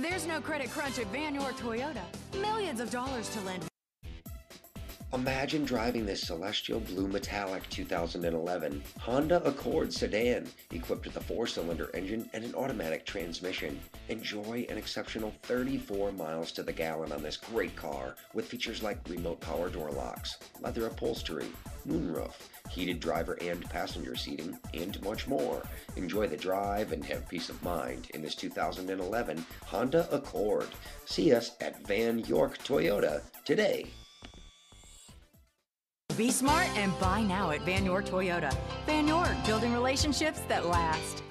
There's no credit crunch at Vann York Toyota. Millions of dollars to lend. Imagine driving this celestial blue metallic 2011 Honda Accord sedan equipped with a four-cylinder engine and an automatic transmission. Enjoy an exceptional 34 miles to the gallon on this great car with features like remote power door locks, leather upholstery, moonroof, heated driver and passenger seating, and much more. Enjoy the drive and have peace of mind in this 2011 Honda Accord. See us at Vann York Toyota today. Be smart and buy now at Vann York Toyota. Vann York, building relationships that last.